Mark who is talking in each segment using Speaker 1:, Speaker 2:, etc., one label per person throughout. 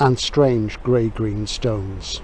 Speaker 1: and strange grey-green stones.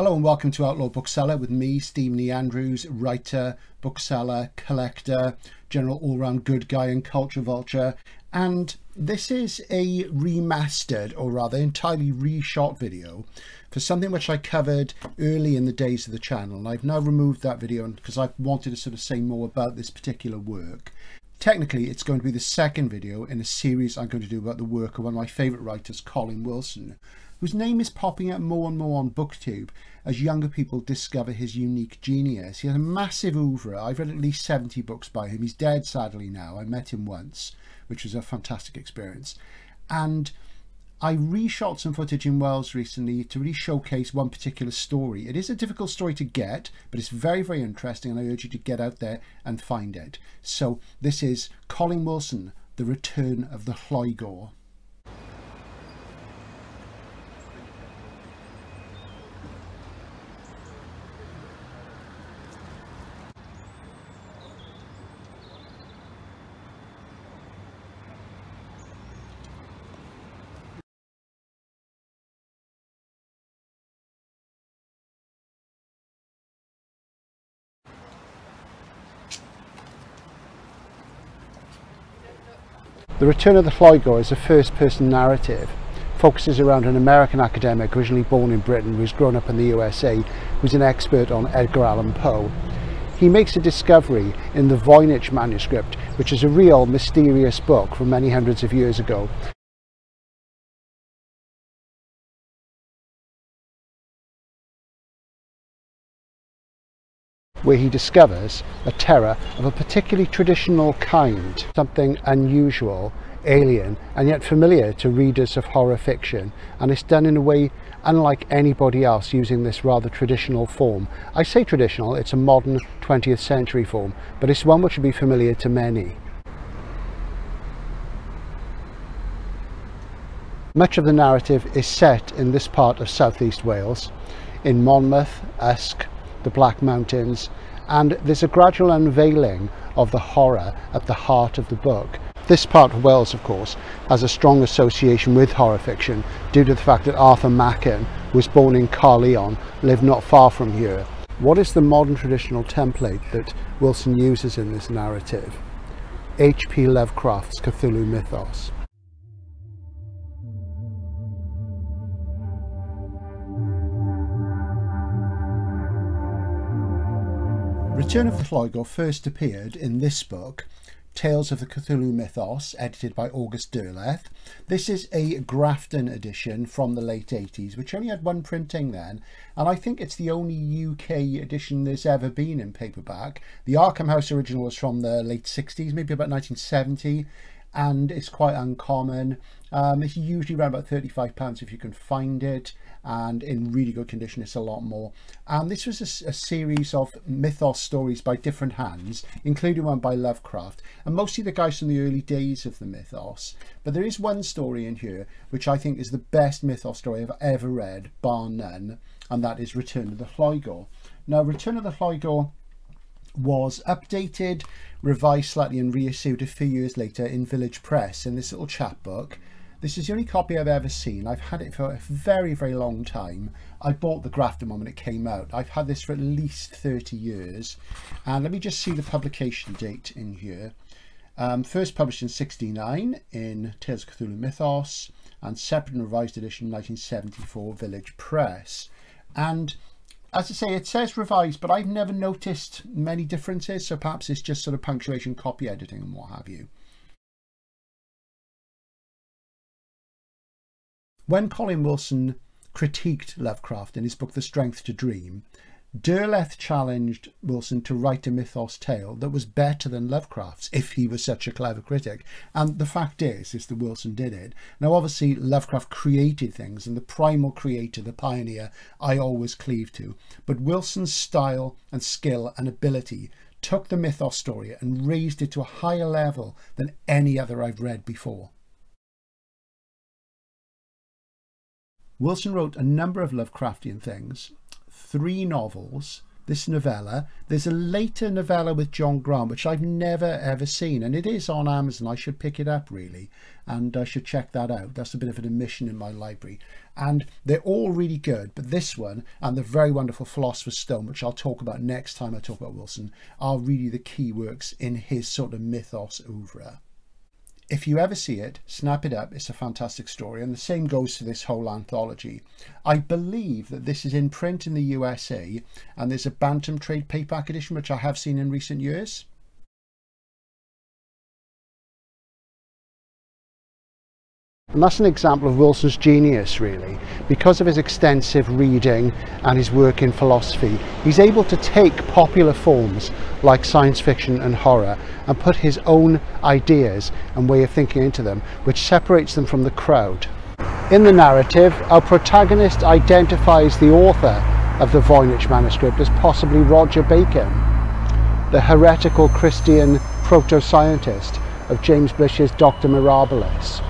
Speaker 1: Hello and welcome to Outlaw Bookseller with me, Stephen E. Andrews, writer, bookseller, collector, general all-round good guy and culture vulture. And this is a remastered, or rather entirely reshot video for something which I covered early in the days of the channel. And I've now removed that video because I wanted to sort of say more about this particular work. Technically, it's going to be the second video in a series I'm going to do about the work of one of my favourite writers, Colin Wilson, whose name is popping up more and more on booktube as younger people discover his unique genius. He has a massive oeuvre. I've read at least 70 books by him. He's dead sadly now. I met him once, which was a fantastic experience. And I reshot some footage in Wales recently to really showcase one particular story. It is a difficult story to get, but it's very, very interesting, and I urge you to get out there and find it. So this is Colin Wilson, The Return of the Lloigor. The Return of the Lloigor is a first-person narrative, focuses around an American academic originally born in Britain who's grown up in the USA, who's an expert on Edgar Allan Poe. He makes a discovery in the Voynich manuscript, which is a real mysterious book from many hundreds of years ago. Where he discovers a terror of a particularly traditional kind, something unusual, alien, and yet familiar to readers of horror fiction, and it's done in a way unlike anybody else using this rather traditional form. I say traditional, it's a modern 20th century form, but it's one which will be familiar to many. Much of the narrative is set in this part of southeast Wales, in Monmouth, Usk, the Black Mountains, and there's a gradual unveiling of the horror at the heart of the book. This part of Wales, of course, has a strong association with horror fiction due to the fact that Arthur Machen was born in Caerleon, lived not far from here. What is the modern traditional template that Wilson uses in this narrative? H.P. Lovecraft's Cthulhu mythos. Return of the Lloigor first appeared in this book, Tales of the Cthulhu Mythos, edited by August Derleth. This is a Grafton edition from the late 80s, which only had one printing then, and I think it's the only UK edition there's ever been in paperback. The Arkham House original was from the late 60s, maybe about 1970, and it's quite uncommon. Um, it's usually around about £35 if you can find it and in really good condition it's a lot more. Um, this was a, a, series of mythos stories by different hands, including one by Lovecraft, and mostly the guys from the early days of the mythos. But there is one story in here which I think is the best mythos story I've ever read, bar none, and that is Return of the Lloigor. Now, Return of the Lloigor was updated, revised slightly and reissued a few years later in Village Press in this little chapbook. This is the only copy I've ever seen. I've had it for a very, very long time. I bought the Grafton one when it came out. I've had this for at least 30 years. And let me just see the publication date in here. Um, first published in 69 in Tales of Cthulhu Mythos and separate and revised edition 1974 Village Press. And as I say, it says revised, but I've never noticed many differences. So perhaps it's just sort of punctuation, copy editing and what have you. When Colin Wilson critiqued Lovecraft in his book The Strength to Dream, Derleth challenged Wilson to write a mythos tale that was better than Lovecraft's if he was such a clever critic. And the fact is, is that Wilson did it. Now, obviously, Lovecraft created things, and the primal creator, the pioneer, I always cleave to. But Wilson's style and skill and ability took the mythos story and raised it to a higher level than any other I've read before. Wilson wrote a number of Lovecraftian things, three novels, this novella. There's a later novella with John Grant, which I've never ever seen, and it is on Amazon. I should pick it up really, and I should check that out. That's a bit of an omission in my library. And they're all really good, but this one and the very wonderful Philosopher's Stone, which I'll talk about next time I talk about Wilson, are really the key works in his sort of mythos oeuvre if you ever see it, snap it up. It's a fantastic story. And the same goes for this whole anthology. I believe that this is in print in the USA and there's a Bantam Trade paperback edition, which I have seen in recent years. And that's an example of Wilson's genius, really. Because of his extensive reading and his work in philosophy, he's able to take popular forms like science fiction and horror and put his own ideas and way of thinking into them, which separates them from the crowd. In the narrative, our protagonist identifies the author of the Voynich manuscript as possibly Roger Bacon, the heretical Christian proto-scientist of James Blish's Dr. Mirabilis.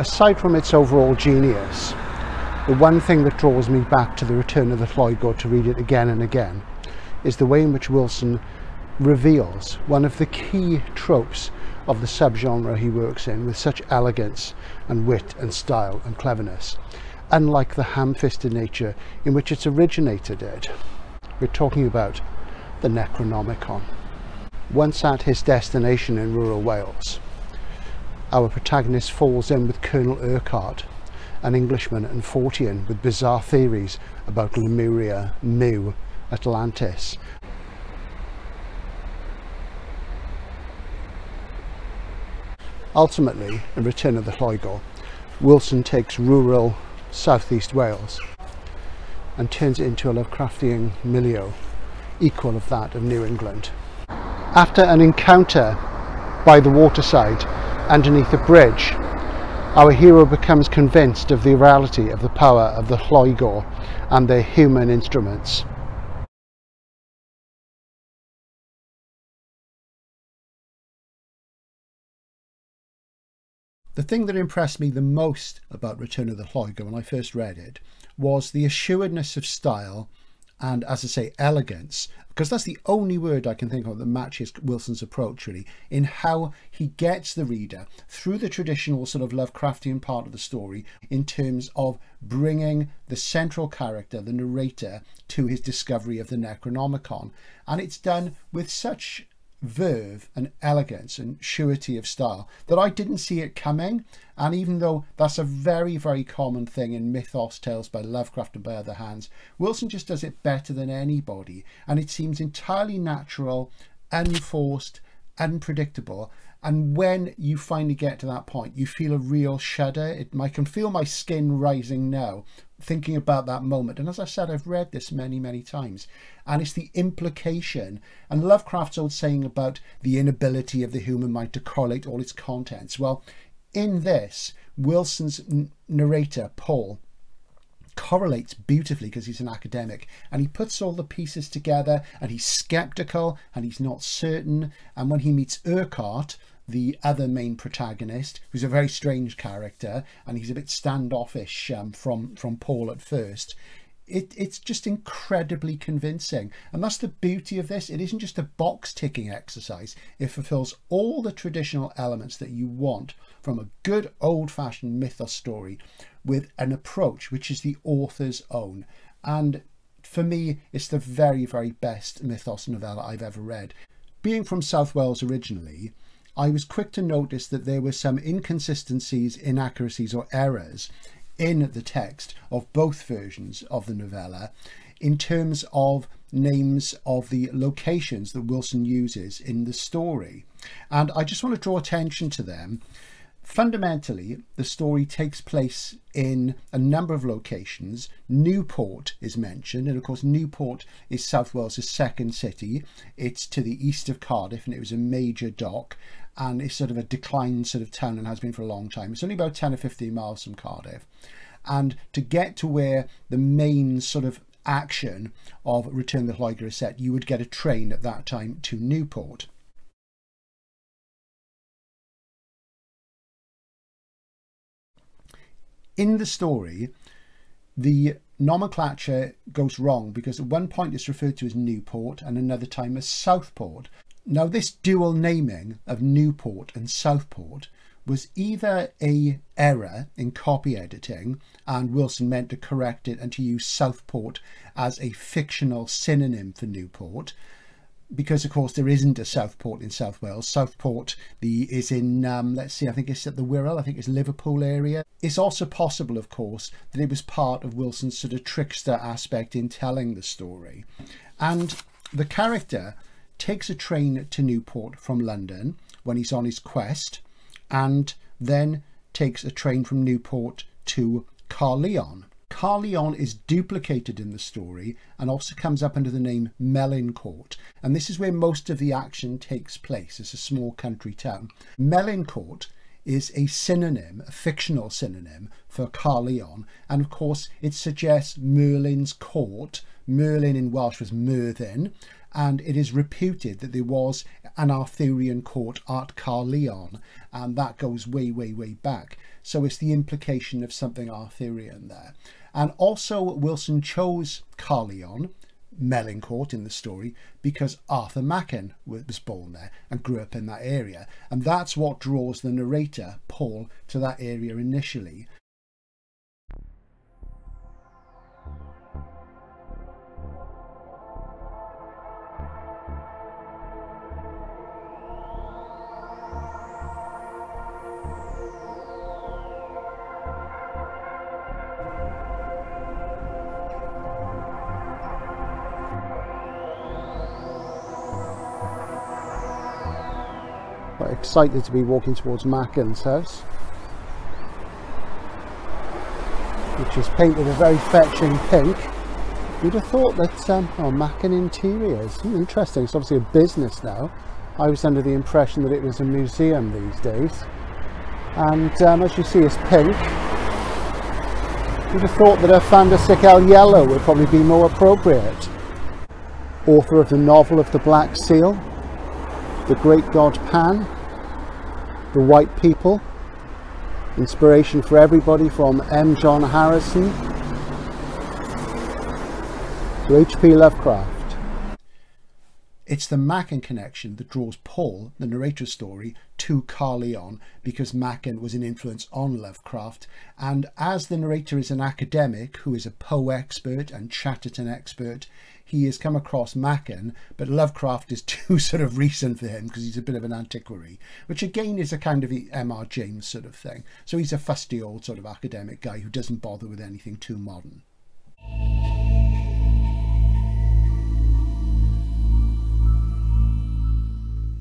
Speaker 1: Aside from its overall genius, the one thing that draws me back to The Return of the Lloigor to read it again and again is the way in which Wilson reveals one of the key tropes of the subgenre he works in with such elegance and wit and style and cleverness, unlike the ham-fisted nature in which it's originated We're talking about the Necronomicon. Once at his destination in rural Wales, our protagonist falls in with Colonel Urquhart, an Englishman and Fortean with bizarre theories about Lemuria, Mu, Atlantis. Ultimately, in Return of the Lloigor, Wilson takes rural southeast Wales and turns it into a Lovecraftian milieu, equal of that of New England. After an encounter by the waterside underneath a bridge, our hero becomes convinced of the reality of the power of the Lloigor and their human instruments. The thing that impressed me the most about Return of the Lloigor when I first read it was the assuredness of style and, as I say, elegance, because that's the only word I can think of that matches Wilson's approach, really, in how he gets the reader through the traditional sort of Lovecraftian part of the story in terms of bringing the central character, the narrator, to his discovery of the Necronomicon. And it's done with such verve and elegance and surety of style that I didn't see it coming. And even though that's a very, very common thing in mythos tales by Lovecraft and by other hands, Wilson just does it better than anybody. And it seems entirely natural, unforced, unpredictable. And when you finally get to that point, you feel a real shudder. It, I can feel my skin rising now thinking about that moment. And as I said, I've read this many, many times. And it's the implication and Lovecraft's old saying about the inability of the human mind to correlate all its contents. Well, in this, Wilson's narrator, Paul, correlates beautifully because he's an academic and he puts all the pieces together and he's skeptical and he's not certain. And when he meets Urquhart, the other main protagonist, who's a very strange character, and he's a bit standoffish um, from from Paul at first. It, it's just incredibly convincing. And that's the beauty of this. It isn't just a box ticking exercise. It fulfills all the traditional elements that you want from a good old fashioned mythos story with an approach which is the author's own. And for me, it's the very, very best mythos novella I've ever read. Being from South Wales originally, I was quick to notice that there were some inconsistencies, inaccuracies, or errors in the text of both versions of the novella in terms of names of the locations that Wilson uses in the story. And I just want to draw attention to them Fundamentally, the story takes place in a number of locations. Newport is mentioned, and of course, Newport is South Wales' second city. It's to the east of Cardiff, and it was a major dock, and it's sort of a declined sort of town and has been for a long time. It's only about 10 or 15 miles from Cardiff. And to get to where the main sort of action of Return the Lloigor is set, you would get a train at that time to Newport. In the story, the nomenclature goes wrong because at one point it's referred to as Newport and another time as Southport. Now this dual naming of Newport and Southport was either a error in copy editing and Wilson meant to correct it and to use Southport as a fictional synonym for Newport because of course there isn't a Southport in South Wales. Southport the is in um, let's see, I think it's at the Wirral. I think it's Liverpool area. It's also possible, of course, that it was part of Wilson's sort of trickster aspect in telling the story, and the character takes a train to Newport from London when he's on his quest, and then takes a train from Newport to Caerleon. Caerleon is duplicated in the story and also comes up under the name Melincourt. And this is where most of the action takes place. It's a small country town. Melincourt is a synonym, a fictional synonym for Caerleon. And of course, it suggests Merlin's court. Merlin in Welsh was Merddin. And it is reputed that there was an Arthurian court at Caerleon. And that goes way, way, way back. So it's the implication of something Arthurian there. And also Wilson chose Caerleon, Melincourt in the story, because Arthur Machen was born there and grew up in that area. And that's what draws the narrator, Paul, to that area initially. Excited to be walking towards Machen's house, which is painted a very fetching pink. You'd have thought that, um, oh, Machen Interiors, hmm, interesting, it's obviously a business now. I was under the impression that it was a museum these days. And um, as you see, it's pink. You'd have thought that a Fanda Sical yellow would probably be more appropriate. Author of the novel of the Black Seal, the great god Pan, the white people, inspiration for everybody from M. John Harrison to H.P. Lovecraft. It's the Machen connection that draws Paul, the narrator's story, to Caerleon because Machen was an influence on Lovecraft. And as the narrator is an academic who is a Poe expert and Chatterton expert, he has come across Machen, but Lovecraft is too sort of recent for him because he's a bit of an antiquary, which again is a kind of M.R. James sort of thing. So he's a fusty old sort of academic guy who doesn't bother with anything too modern.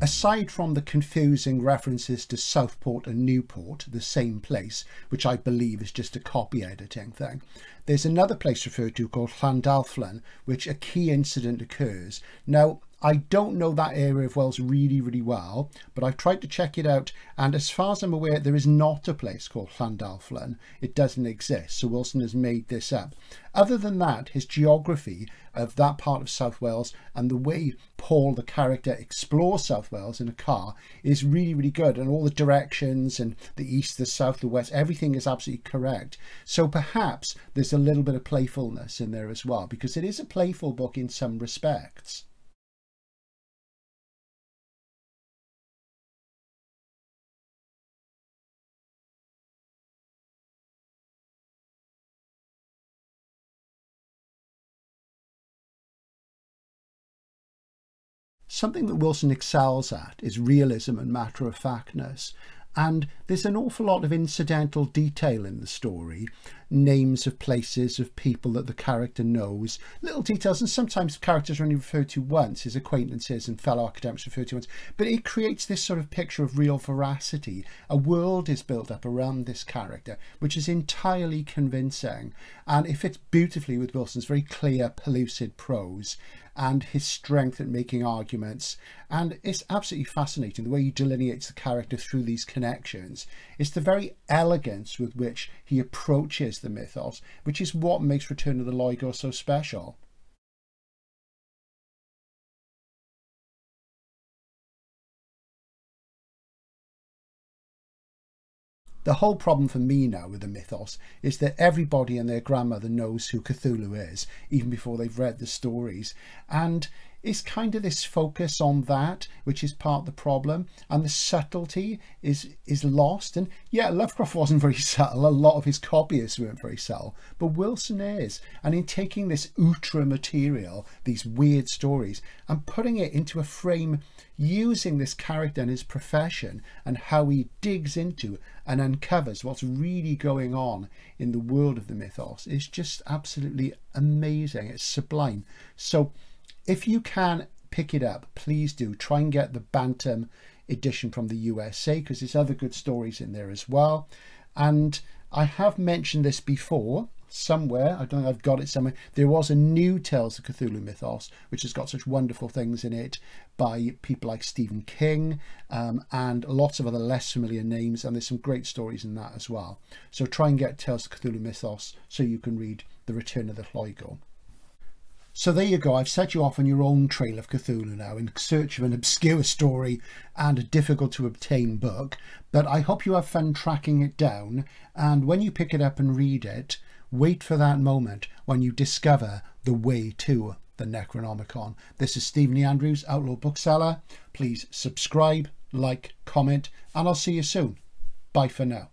Speaker 1: Aside from the confusing references to Southport and Newport, the same place, which I believe is just a copy editing thing, there's another place referred to called Llandalflen, which a key incident occurs. Now, I don't know that area of Wales really, really well, but I've tried to check it out. And as far as I'm aware, there is not a place called Llandalflen. It doesn't exist. So Wilson has made this up. Other than that, his geography of that part of South Wales and the way Paul, the character, explores South Wales in a car is really, really good. And all the directions and the east, the south, the west, everything is absolutely correct. So perhaps there's a little bit of playfulness in there as well, because it is a playful book in some respects. Something that Wilson excels at is realism and matter of factness. And there's an awful lot of incidental detail in the story names of places, of people that the character knows, little details, and sometimes characters are only referred to once, his acquaintances and fellow academics referred to once. But it creates this sort of picture of real veracity. A world is built up around this character, which is entirely convincing. And it fits beautifully with Wilson's very clear, pellucid prose and his strength at making arguments. And it's absolutely fascinating the way he delineates the character through these connections. It's the very elegance with which he approaches the mythos, which is what makes Return of the Lloigor so special. The whole problem for me now with the mythos is that everybody and their grandmother knows who Cthulhu is, even before they've read the stories. And it's kind of this focus on that which is part of the problem and the subtlety is is lost. And yeah lovecraft wasn't very subtle. A lot of his copyists weren't very subtle. But wilson is. And in taking this ultra material these weird stories and putting it into a frame using this character and his profession and how he digs into and uncovers what's really going on in the world of the mythos is just absolutely amazing. It's sublime. So if you can pick it up, please do. Try and get the Bantam edition from the USA because there's other good stories in there as well. And I have mentioned this before somewhere. I don't know, I've got it somewhere. There was a new Tales of Cthulhu mythos, which has got such wonderful things in it by people like Stephen King um, and lots of other less familiar names. And there's some great stories in that as well. So try and get Tales of Cthulhu mythos so you can read The Return of the Lloigor. So there you go. I've set you off on your own trail of Cthulhu now in search of an obscure story and a difficult to obtain book. But I hope you have fun tracking it down. And when you pick it up and read it, wait for that moment when you discover the way to the Necronomicon. This is Stephen E. Andrews, Outlaw Bookseller. Please subscribe, like, comment, and I'll see you soon. Bye for now.